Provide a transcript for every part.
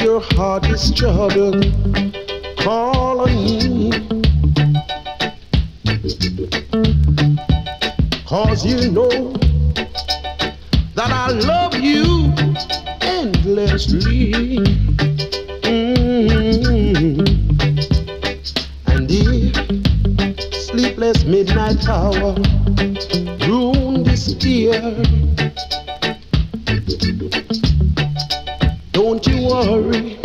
your heart is troubled, call on me. Cause you know that I love you endlessly. Mm. And if sleepless midnight hour ruin this don't you worry,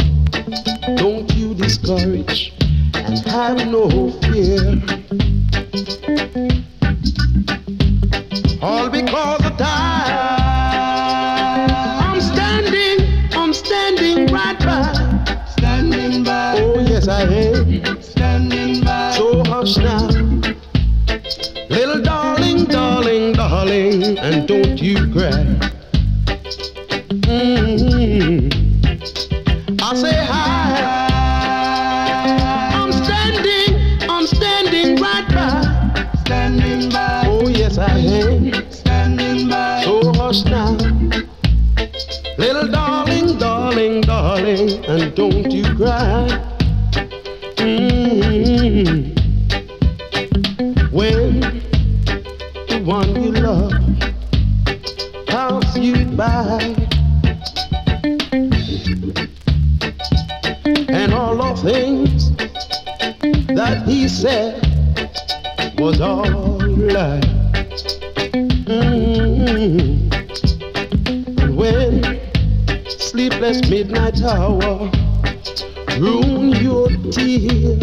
don't you discourage, and have no fear. All because of time. I'm standing, I'm standing right by. Standing by, Oh, yes, I am. standing by. So hush now. Little darling, darling, darling, and don't you cry. Now. Little darling, darling, darling, and don't you cry. Mm. When the one you love pass you by, and all the things that he said was all lie. Mm. Sleepless midnight hour ruin your tear,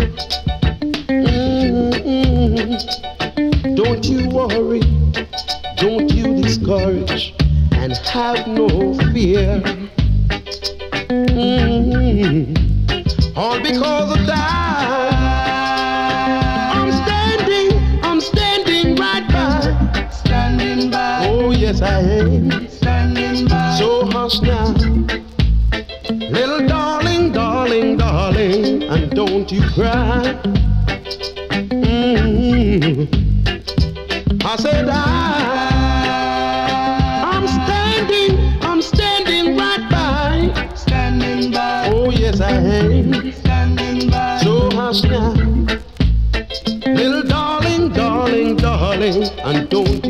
mm, don't you worry, don't you discourage, and have no fear. Mm, all because of that. I'm standing, I'm standing right by. Standing by, Oh, yes, I am. standing by. So hush now. don't you cry. Mm-hmm. I said, I, I'm standing, I'm standing right by. Standing by. Oh, yes, I am. Standing by. So hush now. Little darling, darling, darling, and don't